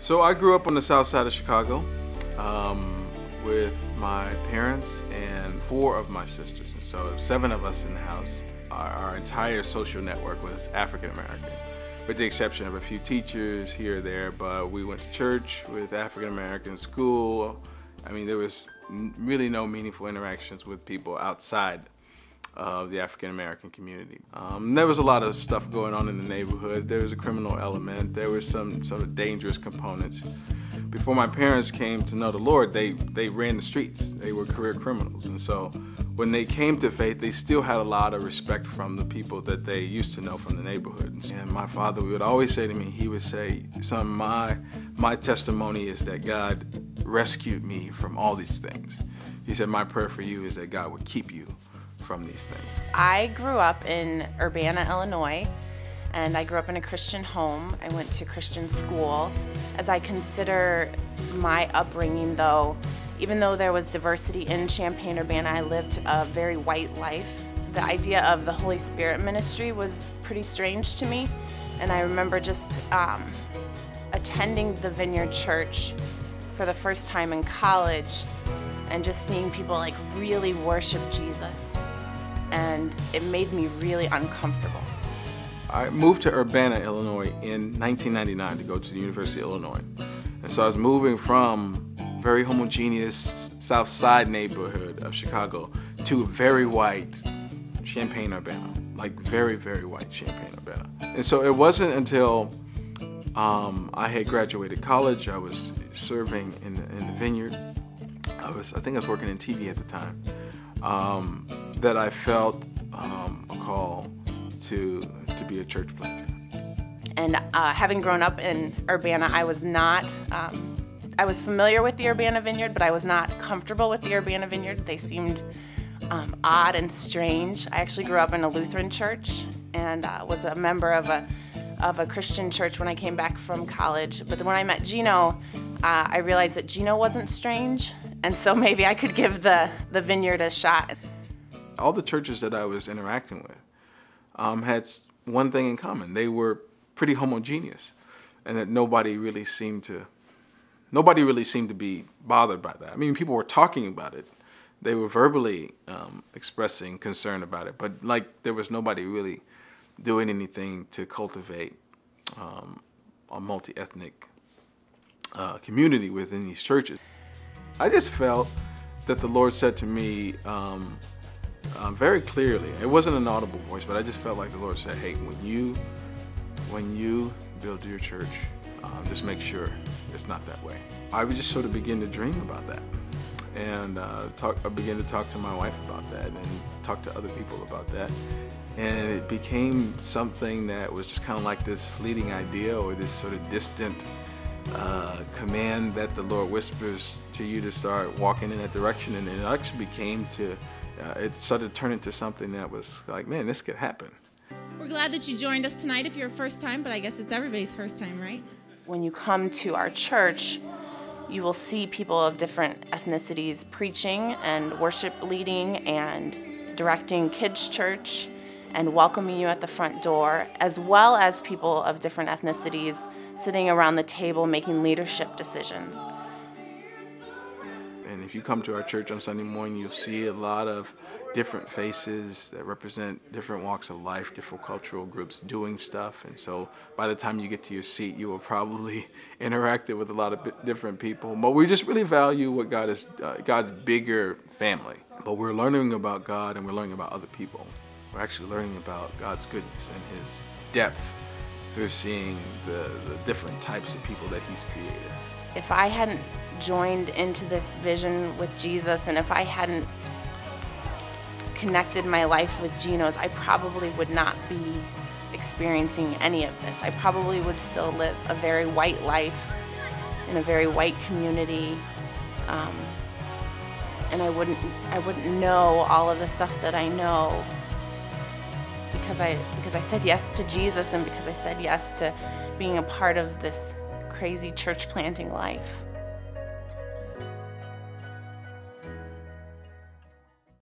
So I grew up on the south side of Chicago um, with my parents and four of my sisters. And so seven of us in the house. Our, our entire social network was African American, with the exception of a few teachers here or there, but we went to church with African American school. I mean, there was really no meaningful interactions with people outside of the African American community. Um, there was a lot of stuff going on in the neighborhood. There was a criminal element. There were some sort of dangerous components. Before my parents came to know the Lord, they, they ran the streets. They were career criminals. And so when they came to faith, they still had a lot of respect from the people that they used to know from the neighborhood. And my father would always say to me, he would say, son, my, my testimony is that God rescued me from all these things. He said, my prayer for you is that God would keep you from these things? I grew up in Urbana, Illinois, and I grew up in a Christian home. I went to Christian school. As I consider my upbringing, though, even though there was diversity in Champaign, Urbana, I lived a very white life. The idea of the Holy Spirit ministry was pretty strange to me, and I remember just um, attending the Vineyard Church for the first time in college and just seeing people like really worship Jesus and it made me really uncomfortable. I moved to Urbana, Illinois in 1999 to go to the University of Illinois. And so I was moving from very homogeneous South Side neighborhood of Chicago to a very white Champaign, Urbana, like very, very white Champaign, Urbana. And so it wasn't until um, I had graduated college, I was serving in in the vineyard. I was, I think I was working in TV at the time um, that I felt um, a call to to be a church planter. And uh, having grown up in Urbana, I was not. Um, I was familiar with the Urbana Vineyard, but I was not comfortable with the Urbana Vineyard. They seemed um, odd and strange. I actually grew up in a Lutheran church and uh, was a member of a of a Christian church when I came back from college. But when I met Gino, uh, I realized that Gino wasn't strange, and so maybe I could give the, the vineyard a shot. All the churches that I was interacting with um, had one thing in common. They were pretty homogeneous, and that nobody really seemed to nobody really seemed to be bothered by that. I mean, people were talking about it. They were verbally um, expressing concern about it, but like there was nobody really doing anything to cultivate um, a multi-ethnic uh, community within these churches. I just felt that the Lord said to me um, uh, very clearly. It wasn't an audible voice, but I just felt like the Lord said, "Hey, when you when you build your church, um, just make sure it's not that way." I would just sort of begin to dream about that, and uh, talk. I began to talk to my wife about that, and talk to other people about that, and it became something that was just kind of like this fleeting idea or this sort of distant uh, command that the Lord whispers to you to start walking in that direction, and it actually became to, uh, it started to turn into something that was like, man, this could happen. We're glad that you joined us tonight if you're a first time, but I guess it's everybody's first time, right? When you come to our church, you will see people of different ethnicities preaching and worship leading and directing kids' church and welcoming you at the front door, as well as people of different ethnicities sitting around the table making leadership decisions. And if you come to our church on Sunday morning, you'll see a lot of different faces that represent different walks of life, different cultural groups doing stuff. And so by the time you get to your seat, you will probably interacted with a lot of different people. But we just really value what God is, uh, God's bigger family. But we're learning about God and we're learning about other people. We're actually learning about God's goodness and His depth through seeing the, the different types of people that He's created. If I hadn't joined into this vision with Jesus and if I hadn't connected my life with Gino's, I probably would not be experiencing any of this. I probably would still live a very white life in a very white community. Um, and I wouldn't, I wouldn't know all of the stuff that I know because I because I said yes to Jesus and because I said yes to being a part of this crazy church planting life.